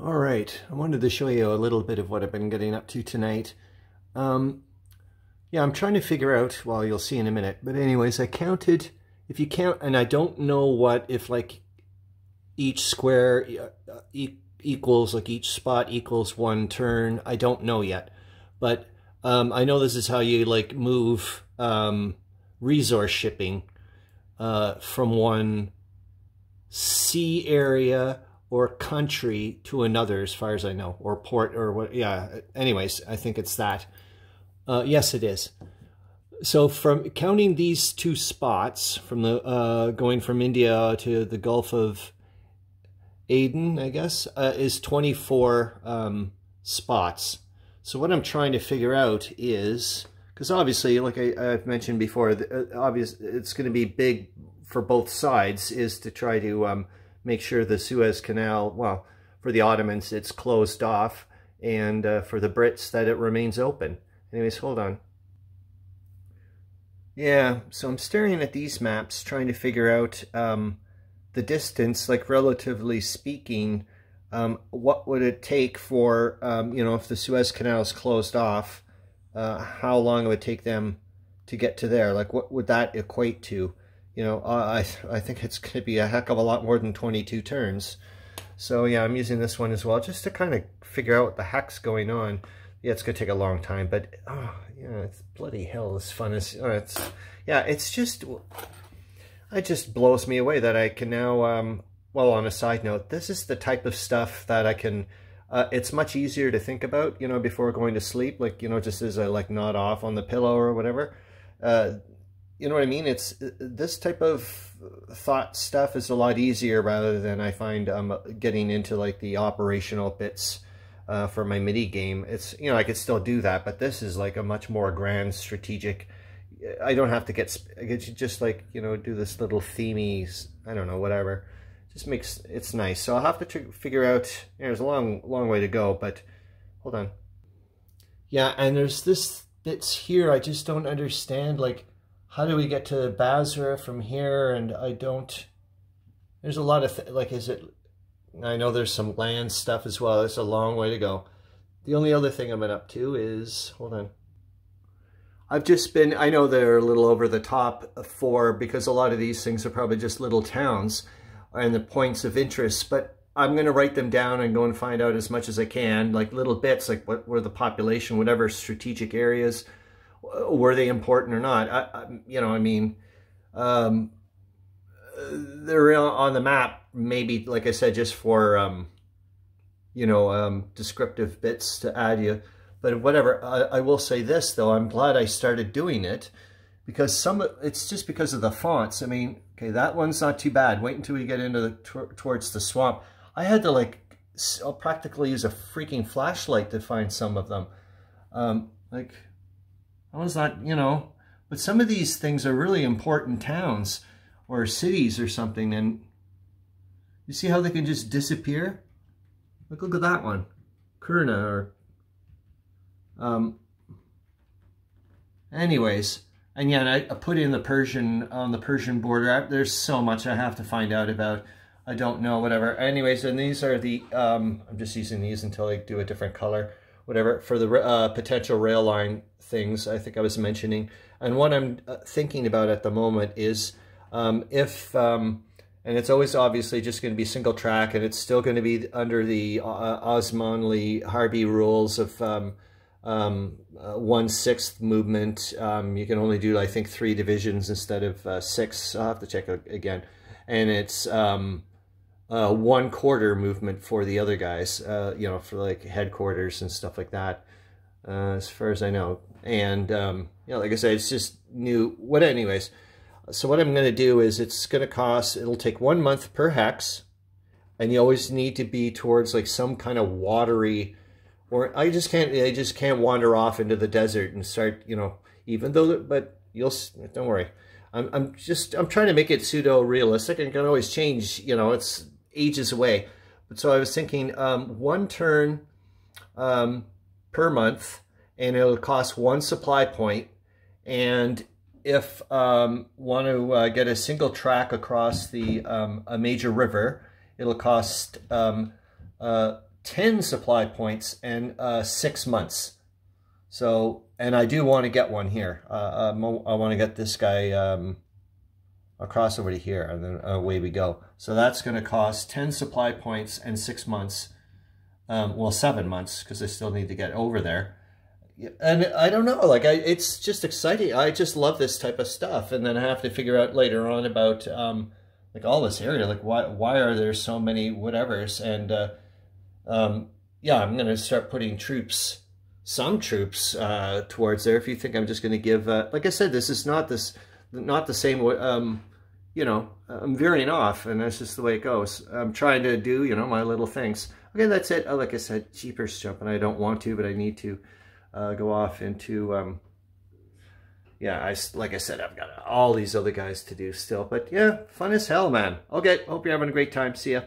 All right, I wanted to show you a little bit of what I've been getting up to tonight. Um, yeah, I'm trying to figure out, well, you'll see in a minute, but anyways, I counted, if you count, and I don't know what, if like each square uh, e equals, like each spot equals one turn, I don't know yet. But um, I know this is how you like move um, resource shipping uh, from one sea area or country to another, as far as I know, or port or what. Yeah. Anyways, I think it's that. Uh, yes, it is. So from counting these two spots, from the uh, going from India to the Gulf of Aden, I guess, uh, is 24 um, spots. So what I'm trying to figure out is, because obviously, like I, have mentioned before, uh, obvious it's going to be big for both sides, is to try to um, make sure the Suez Canal, well, for the Ottomans, it's closed off, and uh, for the Brits, that it remains open. Anyways, hold on. Yeah, so I'm staring at these maps, trying to figure out um, the distance, like relatively speaking, um, what would it take for, um, you know, if the Suez Canal is closed off, uh, how long it would take them to get to there? Like, what would that equate to? You know, I, I think it's going to be a heck of a lot more than 22 turns. So yeah, I'm using this one as well, just to kind of figure out what the heck's going on. Yeah, it's going to take a long time, but, oh, yeah, it's bloody hell as fun as, oh, it's, yeah, it's just, it just blows me away that I can now, um, well, on a side note, this is the type of stuff that I can, uh, it's much easier to think about, you know, before going to sleep, like, you know, just as I, like, nod off on the pillow or whatever. Uh, you know what I mean? It's this type of thought stuff is a lot easier rather than I find um, getting into like the operational bits uh, for my MIDI game. It's, you know, I could still do that, but this is like a much more grand strategic. I don't have to get, I just like, you know, do this little themey, I don't know, whatever. Just makes, it's nice. So I'll have to figure out, you know, there's a long, long way to go, but hold on. Yeah, and there's this bits here I just don't understand, like, how do we get to Basra from here? And I don't, there's a lot of, like, is it, I know there's some land stuff as well. It's a long way to go. The only other thing I've been up to is, hold on. I've just been, I know they're a little over the top for, because a lot of these things are probably just little towns and the points of interest, but I'm going to write them down and go and find out as much as I can, like little bits, like what were the population, whatever strategic areas, were they important or not? I, I, you know, I mean, um, they're on the map, maybe, like I said, just for, um, you know, um, descriptive bits to add you. But whatever, I, I, will say this, though, I'm glad I started doing it because some, it's just because of the fonts. I mean, okay, that one's not too bad. Wait until we get into the, towards the swamp. I had to, like, I'll practically use a freaking flashlight to find some of them. Um, like, I was not, you know, but some of these things are really important towns or cities or something. And you see how they can just disappear? Look, look at that one. Kurna or, um, anyways. And yeah, I, I put in the Persian, on the Persian border. I, there's so much I have to find out about. I don't know, whatever. Anyways, and these are the, um, I'm just using these until I do a different color whatever, for the uh, potential rail line things I think I was mentioning. And what I'm uh, thinking about at the moment is um, if, um, and it's always obviously just going to be single track and it's still going to be under the uh, Osmanli Harbi rules of um, um, uh, one-sixth movement. Um, you can only do, I think, three divisions instead of uh, six. I'll have to check again. And it's um, uh, one quarter movement for the other guys, uh, you know, for like headquarters and stuff like that, uh, as far as I know. And, um, you know, like I said, it's just new. What, anyways, so what I'm going to do is it's going to cost, it'll take one month per hex, and you always need to be towards like some kind of watery, or I just can't, I just can't wander off into the desert and start, you know, even though, but you'll, don't worry. I'm, I'm just, I'm trying to make it pseudo realistic and can always change, you know, it's ages away. But so I was thinking um, one turn um, per month, and it'll cost one supply point. And if um, want to uh, get a single track across the um, a major river, it'll cost um, uh, 10 supply points and uh, six months. So, and I do want to get one here. Uh, um, I want to get this guy across over to here, and then away we go. So that's going to cost 10 supply points and six months. Um, well, seven months, because I still need to get over there. And I don't know, like, I, it's just exciting. I just love this type of stuff. And then I have to figure out later on about, um, like, all this area. Like, why, why are there so many whatevers? And, uh, um, yeah, I'm going to start putting troops, some troops uh, towards there. If you think I'm just going to give, uh, like I said, this is not this, not the same, um, you know, I'm veering off and that's just the way it goes. I'm trying to do, you know, my little things. Okay, that's it. Oh, like I said, jeepers jumping. I don't want to, but I need to uh, go off into, um, yeah, I, like I said, I've got all these other guys to do still. But yeah, fun as hell, man. Okay, hope you're having a great time. See ya.